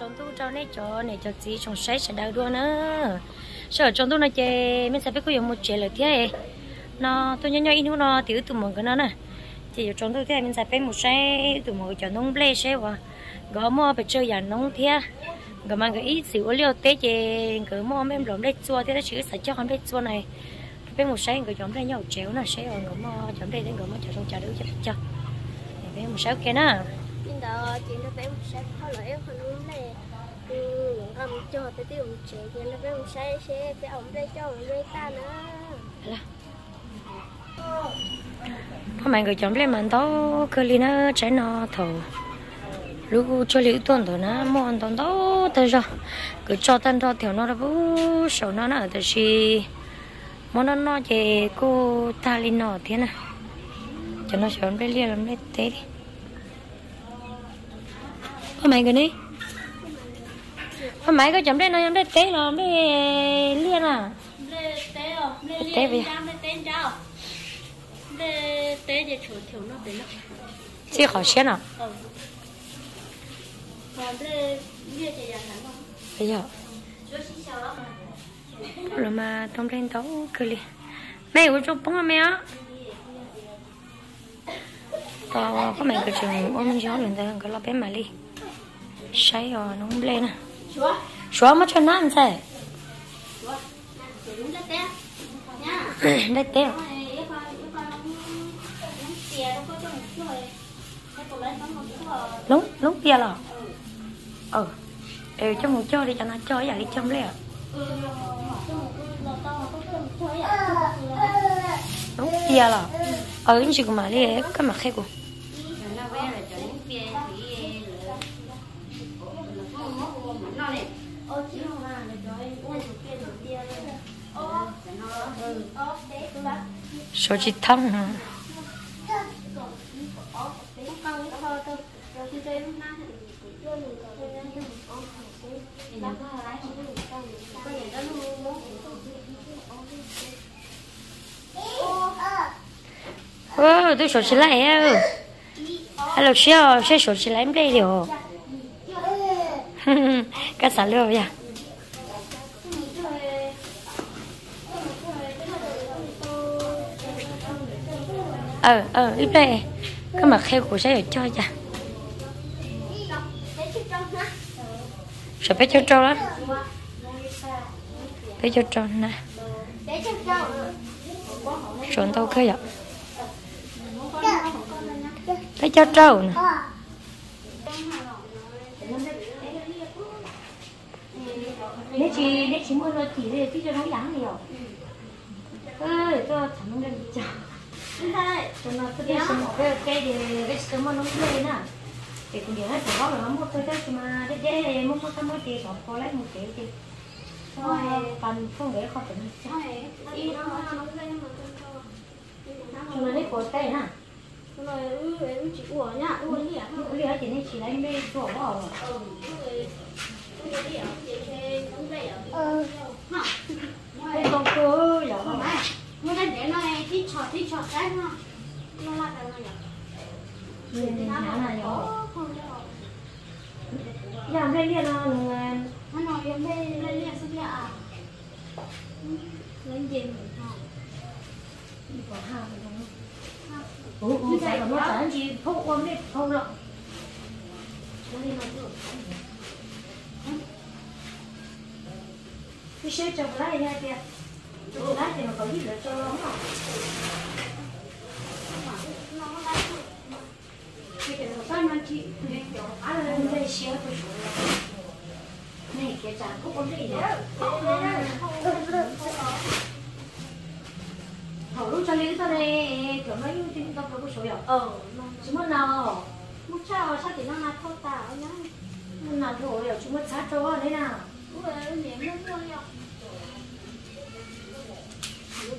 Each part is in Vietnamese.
chọn tu cho này cho này cho gì chọn sấy sẽ đau đua nữa. Sợ chọn tu nó chơi mình sẽ phải có dùng một chuyện là thế nó, tôi nhớ nhớ in nó, thiếu tụi mình cái nó nè. Thì chọn tu thế mình sẽ phải một sấy tụi mình chọn nông ple sấy quá. Gõ mua phải chơi nhà nông thế. Gõ mang cái ít xíu liều tế chơi gõ mua em làm đây chua thế đó chỉ sẽ cho con đây chua này. Phải một sấy, gõ chọn đây nhau chéo nè, sấy rồi gõ mua chọn đây đến gõ mua chọn trong trà đứa cho cho. Phải một sấy kia nè đó chị nó bé một sẽ khó lợi không luôn này ừ cho tới tiêu một chế thì nó bé một sẽ sẽ bé ông đây cho ông đây ta nữa. Dạ. Là hôm nay người chồng lên mình đó cơ li nó trái nó thầu lúc cho lý tuần thầu nó mòn ăn tuần đó tới rồi cứ cho tan cho thiểu nó là vũ sầu nó ở từ gì món nó nó về cô ta lên nó thế này. Cho nó sớm lên liền, làm lên tế đi có mày cái này có mày có chấm đây này chấm đây té rồi đây liên à? Té rồi té về té để chủ thiếu nó bé nó chỉ khó xem nào bây giờ. Rồi mà trong trên tấu cứ liền. Mẹ của chú bóng mẹ? Á có có mẹ cái trường ôm gió lên đây cái lo bé mà đi say rồi nó không lên à? Xóa mất cho nó ăn nhá đây téo lúc lúc kia là. Ừ. Ừ. Cho một cho đi cho nó cho vậy đi trong lấy à? Lúc kia là. Ừ những chuyện mà đi cái mặt khác của số chỉ thăm hả ơ tôi sổ chỉ lại á. Hello xíu xíu sổ chỉ lại em đây ô, cái sản lượng vậy à? Ờ ờ ít đây. Cái mà khéo của sẽ ở cho cha sợ bé cho trâu đó bé cho trâu nè. Sườn tao khơi vậy bé cho trâu nè. Nếu chị nếu chị mua rồi thì thì cho nó lắng nhiều. Ơi, cho thằng nó lên đây. Còn nó cứ sống ở cái cái để cái sống mà nó lên à. Cái cũng hết của nó là một thôi đấy mà đấy đấy mua mua tăm mua thì còn lấy một cái thì. Thôi cần không để khó tính. Thôi. Ý nó nó lên mà cho. Chúng nó đi cổ tay hả? Chúng nó chỉ của nhá, ừ đi à. Ừ đi à chỉ nên chỉ lấy mấy chỗ vào. Ừ. giảm thay điện nó là à. nó nói em về lên điện sức lạ lên điện đi có hàng không? Ủa ủa sao nó chẳng chỉ không ôm đi không lọ cái xe chồng lái ra kìa. Chồng lái thì nó có gì là cho nó không? 看上去没有，俺们在写不出来。那天咱不光这样，好路上领导嘞，怎么又听到不不说呀？哦，什么呢？我操，差点让他偷打呀！我哪去我呀？怎么查着啊？你呢？我连着我呀。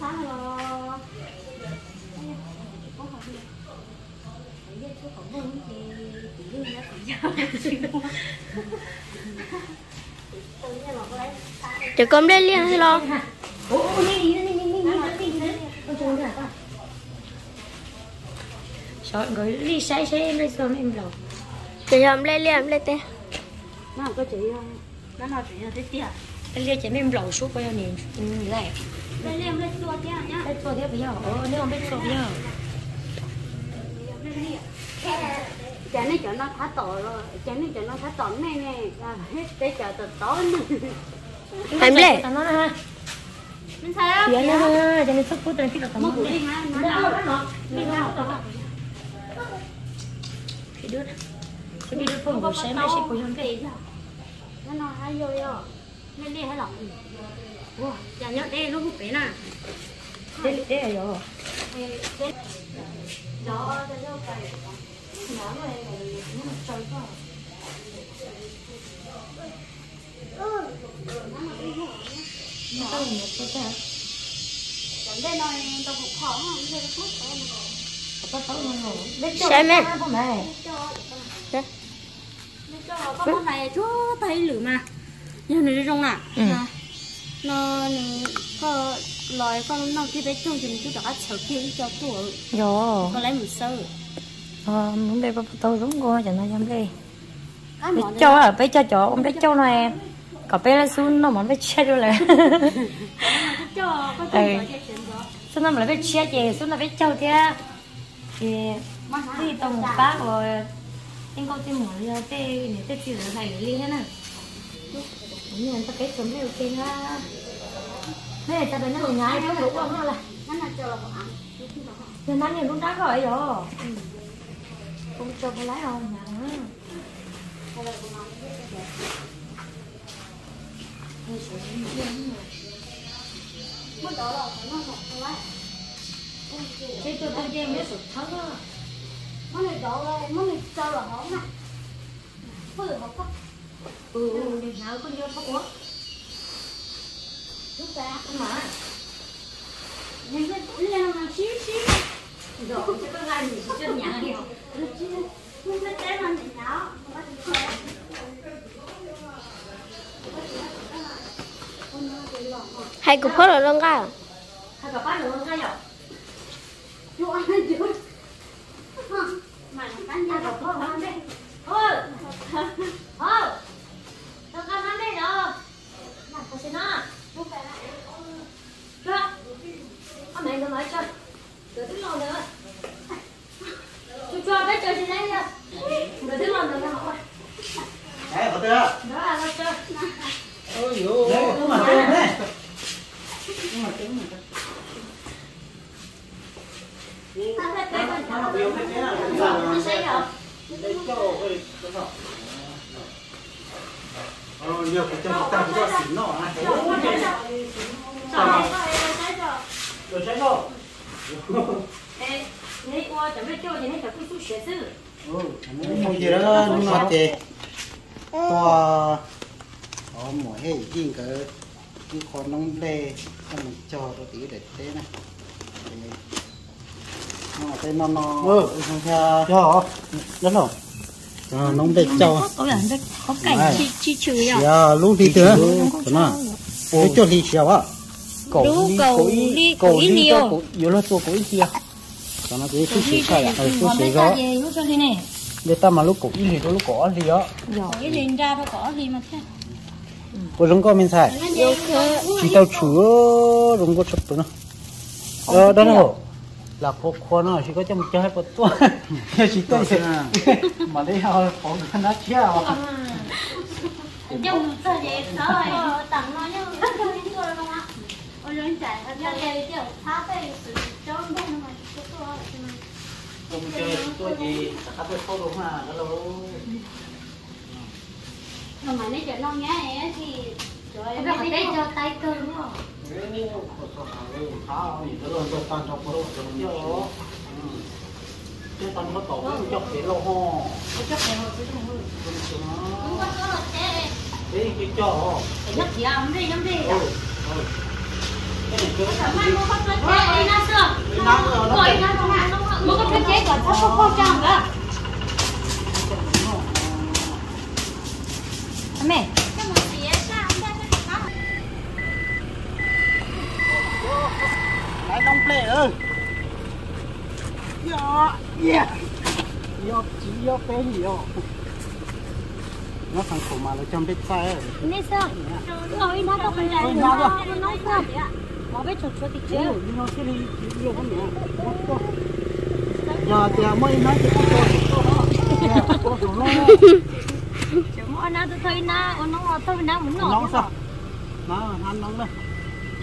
查了。có có vâng thì tí hương đã có nhau Để con đây liền hay lo Sợ người đi xe xe em đây xong em lo Chị hầm lên liền lên tê Nó có chị ờ, Nó nói chị là tê tê Lên liền chị em lo suốt bao nhiêu niềm Lại. Lên liền lên xua tê nhá. Lên xua tê bây giờ. Ờ nếu không lên xua bây giờ chả nên cho nó thả tổ rồi chả nên cho nó thả tổ này à, hết cái chợ từ tối em lệ nó ha mình sao Iya na, jangan sebut nanti kata mau mama. beli nggak Dah, mana dah, dah. Ni dah, dah, dah. Tidur. Saya tidur pun bố saya mai sẽ cùng cái. nó nói hay vô vô lên đi hay lỏng wow chả nhớ đây lúc bé nè Để để ở rồi. đó cho nó phải nó này nó mà trời quá Nó tao một cái ta. chẳng đây nói tao phục khó không là thuốc khó mà Apa tahu mana? Để cho. Sai mẹ. Cho cho con này chúa thấy lử mà giờ này đi trong nè Ừ. nó có lời con nó kia tới trong thì chú đã sợ kia cho tuổi Yo. con lấy một sơ Ờ, muốn đây apa tahu đúng rồi, chẳng nói đây. cái Bé món cho à, bé cho cho, ông bé cho nó em. Có bé là xuống nó món bé chết rồi có Ừ. Xuống nó mà bé chết gì, xuống nó bé cho thế. Thì món thì tổng bác rồi. Em có thêm một giờ tê nếu tê chỉ là này liên hết nè nhưng mà ta cái chấm đều kia ha thế này ta đến nó nhái có đủ không? Nó là nó là cho là ăn thì nó nhiều lúc đã gọi rồi không cho có lái không? Nó một cái thế tôi tôi đem cái sụt thắng á. Món này đó là món này cho là hóng nè vừa hóng cấp ừ để nào con vô thuốc uống. Lúc ra không mà. Nhưng cái cũng lên là xíu xíu rồi chứ có ra gì trên nhà đi học nó chỉ nó cái cái mà nhỏ nó chỉ khỏe hay cục hết rồi luôn cả hay cả bác được không cái rồi chú ăn chú mà nó cắn hay nhau cả bác ăn đi thôi thôi tao ăn ăn đi rồi làm sao xin nó lúc ra Được. Ông này nó nói cho. Đừng tiếng lồn nữa. Cho cho bé chơi gì đấy nha. Đừng tiếng lồn nữa nha học ơi. Đấy, có chưa? Đó là nó chơi. Ôi dồi ôi, cứ mà tên đấy. Ta phải bé con Nó cháu. biểu thế thế nào? Nó sẽ rồi. Ờ, nhiều cái trong ta cũng có xỉn nọ này. Rồi, con cháu rồi. Rồi, rồi, rồi. Rồi chết rồi. Ê, nãy qua chuẩn bị cho thì nãy phải cứ xuống sư. Không gì đó, nó nói chê. Toa ở mỗi hệ riêng cái cái con nông lê cho mình cho nó tí để thế này. Nó tên nó nó. Ừ, không cho. Cho. Rất rồi. Ờ, nông lê cho. Có nó có cảnh. Chi chi chửi à lúc đi nữa. Cái nào? Ôi, cho đi xíu à. Đúng, đi cậu đi cậu đi cậu yếu là cho cậu đi kia. Cho nó cái chút xíu khai à, ờ, chút xíu đó. Để ta mà lúc cậu đi thì lúc ăn gì đó. cái lên ra đâu có gì mà thế Cô lông có mình xài. Chỉ tao chúa lông có chụp nó. Ờ, đó nó. Là cô cô nó chỉ có một chơi một tuần. Chỉ tôi sẽ mà đây họ có cái nó chéo. Dùng sao vậy? Rồi. ờ tặng nó cho những không tháo cái sự cho nó mà cho tôi Không chơi tôi gì, ta tôi không đúng à, hello. Mà mà nếu cho nó nhá ấy thì trời ơi tay cho tay cơ đúng không? Chứ tao có tổ cũng chọc để lo ho. Cái chốc này hồi chứ không hồi. không có có là thế Đấy, cái chọ. Cái nhấp gì à? Đi, nhắm đi. Ừ, ừ. Cái này cứ cảm ơn cô có Ôi, ôi, nó xưa. Cái nắng rồi, nó Ôi, phải- nó không ăn, nó không- nó có thiết kế cả tháp không không trang cả. Mẹ, cái một gì ấy sao không ra cái đó Lại nóng plệ ơi. Yo phê nhiều. nó thằng khổ mà nó trong biết sai nè sao? Ngồi nó đâu phải là nó nó sao mà biết chụp chụp thì chứ nó cái này nhiều hơn nữa giờ thì mới nói thì cho nó chứ mà nó tôi thấy nó nó tôi nó muốn nó sao? nó ăn nóng đây.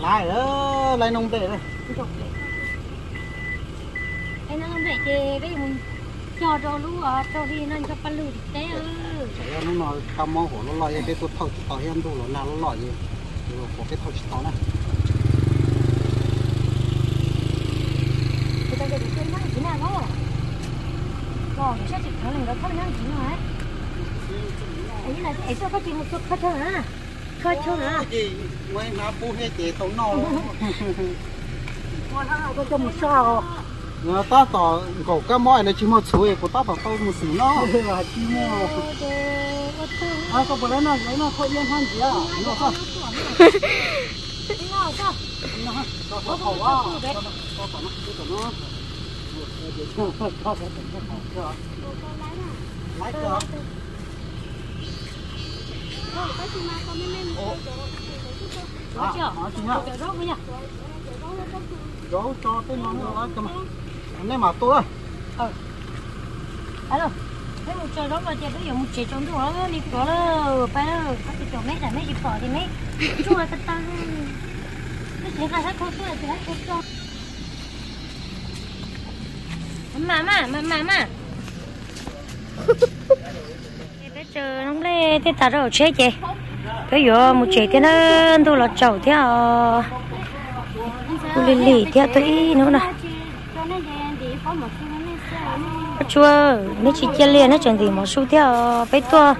Lại đó lại nông tệ đây. Anh nó không phải chê giờ cho đồ lũ cho đi nên cho phân lụt thế ư nó nói cao mong của nó lòi cái tôi thầu chỉ tàu hiện đủ nó nào nó lòi gì rồi của cái thầu chỉ tàu này. Cái cái cái nó chỉ nào nó. Rồi chỉ thằng này nó thằng nó chỉ nào ấy ấy là cái sao có một chút khơi chơi à khơi chơi à gì quay nó bu hết chị tàu nồi còn nó có cho sao nó ta tỏ cổ cái mỏi này chỉ một số của ta tỏ tao một số nó là chỉ mua à có bữa nó lấy nó thôi yên hơn gì à nó sao à có chưa đó giờ đó cho cái nó nó cơ mà anh này mà tôi ừ. alo thế một trời đó mà chị bây giờ một chị trong đó, đi có là phải là các cái chỗ mấy là mấy chị bỏ thì mấy. Chung là tất tăng cái chỉ khai thác không là chỉ khai thác không mà mà mà mà mà. Bây giờ nó lên thế ta đâu chết chị bây giờ một chị cái nó tôi là chậu theo. Tôi lì lì theo, tôi nữa nè chua mấy chị chia liền, nó chuẩn thì một số theo bây tua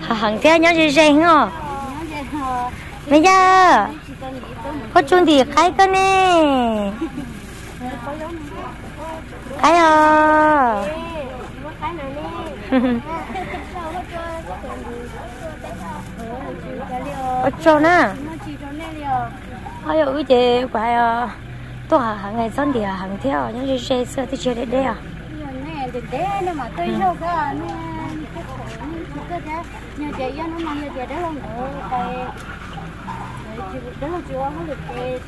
hàng theo nhau gì gì hả? Bây giờ có chuẩn thì khai cơ nè khai à. Ở chỗ nè ai ở cái quái à? Tôi hàng ngày xong thì hàng theo nhau gì gì xưa thì chưa để đây à để nó mà tôi đâu có nó cái cổ nó cái thế nhà chị nó mà nhà chị đó không được đó là được cái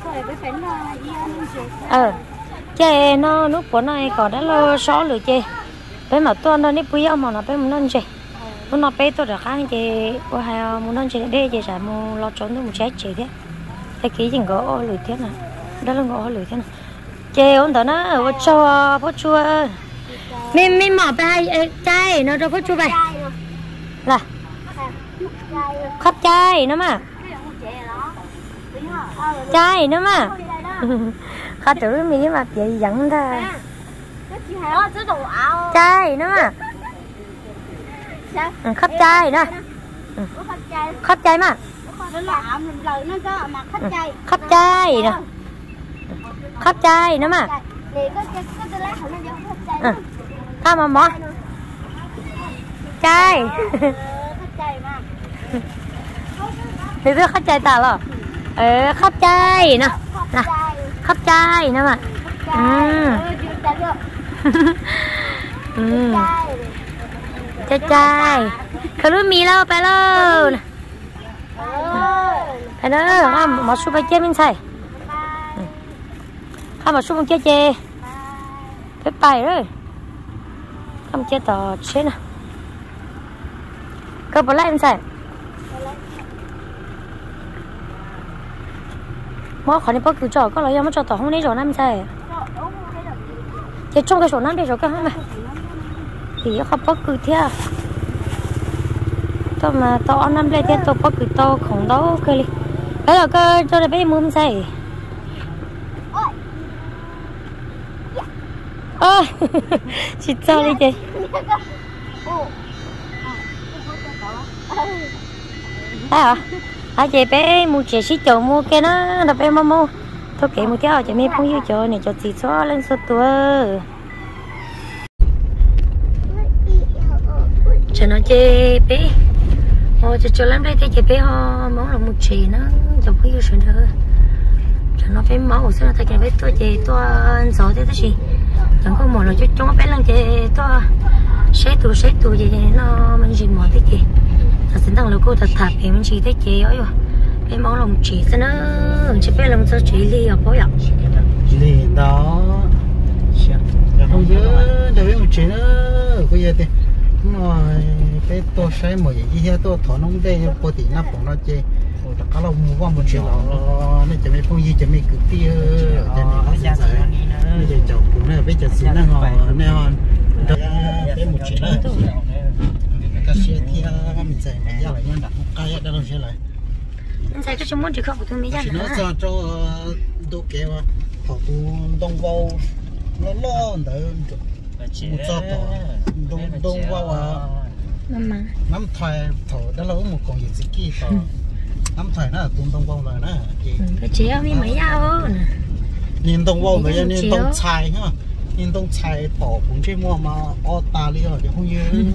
ờ chị nó lúc của nó có đã lo xó lửa chị bé mà tôi nó nếp giờ mà nó bé muốn ăn chị muốn nó bé tôi đã kháng chị có hai muốn ăn chị đây chị sẽ muốn lo trốn tôi muốn chết chị thế thế kỹ gì có lửa thế này đó là ngõ lửa thế này chị ông đó nó ở cho bố chua mình mình mỏ bài trai nó đâu có chú bài là. Khắp trai nó mà. Trai nó mà. Khá chữ mi mà. Chị dẫn ta trai nó mà. Ừ, khắp trai đó ừ. khắp trai mà khắp trai nè khắp trai nó mà ừ. Tao mà mỏ trai thì tôi khắp trai ta rồi ờ khắp trai nè nè khắp trai nè mà ừ ừ trai trai khởi lúc mì lâu phải lâu nè phải đó không mà số bao chế mình xài không mà số bao chế chế phải bài rồi không chế tờ chế nè cơ bỏ lại em xài mỗi khỏi đi bao cứ cho có lấy em cho tao không đi rồi năm xài thì trong cái sổ năm đi rồi cái không mà thì không bao cứ theo tôi mà tao năm lên thì tao bắt cứ tao không đâu cái gì cái là cơ, cho này bây giờ mua em ơ chị sao đi chị. À chị bé mua chị sĩ chỗ mua cái nó đập em mua Thôi kệ mua theo chị mấy phong yêu chỗ này cho chị xóa lên số tuổi Cho nó chị bé. Ồ cho cho lắm đây thì chị bé ho món là một chị nó cho phong yêu sự nữa Cho nó bé máu xưa nó thấy bé tôi chị tôi gió thế đó chị? Chẳng có một là chút chúng nó bé lần chị tôi Xế tù xế tù gì nó mình gì mỏ thế chị thật sự thằng là cô thật thà bé mình chỉ thấy chế ấy rồi bé máu lòng chỉ cho nó chỉ bé lòng cho chỉ li ở bố ạ liền đó. Giờ không nhớ. Để biết một chuyện nữa bây giờ thì mà cái tôi một cái gì tôi thọ nông đây có tí nó bỏ nó chơi cả là mua qua một chuyện đó. Nên chỉ mấy phong gì chỉ mấy cứ tiêu cho nên nó sẽ giờ chồng cũng là giờ xin nó họ nè cái một chuyện cái xe thì mình giải mà. Ra lại nhân đặt một cái đó là sẽ lại. Anh thấy cái chúng muốn chỉ không của tôi mới ra chỉ nó nữa cho cho đồ kia mà. Họ đông vào nó lo đỡ một cho tỏ đông đông vào à. Mama nắm thoại thổ đó là một con gì gì kia tỏ nắm thoại nó là tung đông vào rồi nè cái chế ông ấy mấy ao nhìn đông vào rồi nhìn đông chai ha. Nhìn đông chai bỏ cũng chơi mua mà ô ta đi rồi thì không như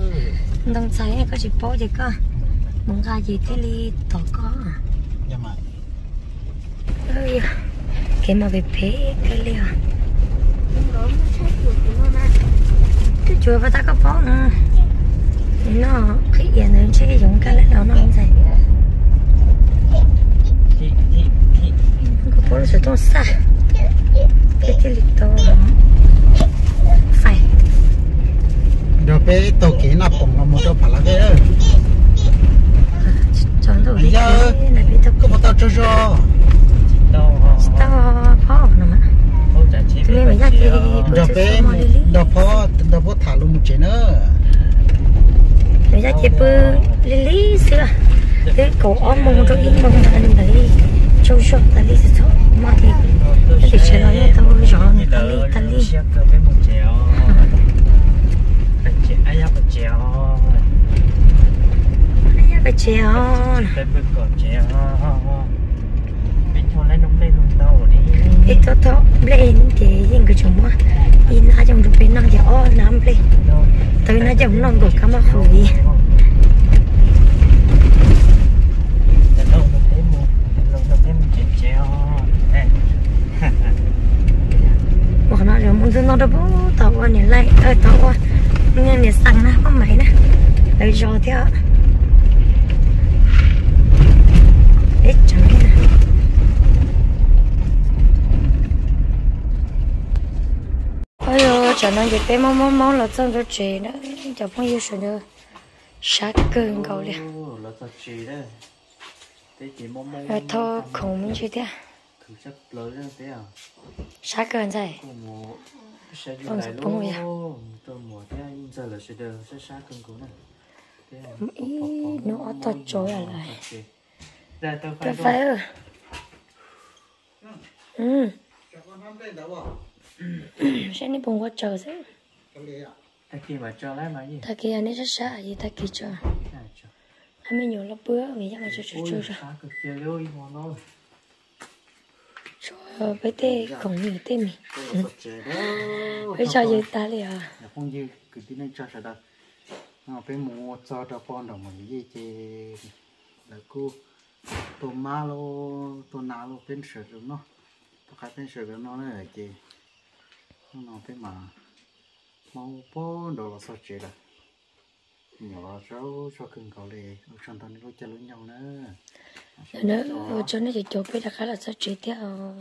đông thấy có chỉ bố gì cơ? Muốn ra gì thế li tỏ có nhà mà ơi cái mà bị phê cái li à cái chùa phải ta có bó nữa nó khi hiện nó chỉ cái giống cái đó nó không dạy có bó sẽ to xa. cái cái lịch to phải. Rồi bé tàu kia nó bông là một chỗ phải là cái đó chọn Dạ. cái này biết đâu. có một tàu cho cho tao phó nữa mà tụi mình mới ra kia rồi bé đó phó đó phó thả luôn một chuyện nữa. Mình ra kia bự lili xưa. Cái cổ ôm mông rồi in mông là anh đấy châu sọ ta đi sẽ thôi. Mà thì gì chơi nói tao rõ ta đi ta đi. cái chéo cái to to lên thì những cái chúng mà in ai trong bên nó thì ô nắm lên tới nó trong nó cũng có mà hủy nó rồi đâu bố tàu qua này lại ơi tàu qua nghe này sang nó có máy nè. Lấy rồi theo ít chẳng cái nè. Ôi ơi chẳng nói gì bé mong mong mong là xong rồi chị đó chẳng phong yêu sự nữa sát cơn cầu liền rồi thôi mình chơi thế sát cơn vậy con sẽ bóng rồi à? Ý, nó ở tọt chối à lại Cà phê cái phải ừ sẽ đi bông qua chờ sẽ Ta kỳ mà cho lấy mà gì? ta kia anh ấy rất sợ gì ta kỳ chờ À, trời. anh mới nhiều lớp bữa vì chắc là chờ chờ Ôi, chờ rồi phá với tê không như tê mì. Với cho ờ, gì ta liền à không phong dư cứ tin nên cho sao đó nó phải mua cho cho con đồng mình gì. chứ là cô tô má lô tô ná lô bên sợi được nó tô khai bên sợi được nó là chứ nó phải mà mau bó đồ là sao chứ đó nhỏ cháu cho cưng cầu lì ở trong thân có chơi với nhau nữa. Nữa cho. nó chỉ chụp với là khá là sao chuyện theo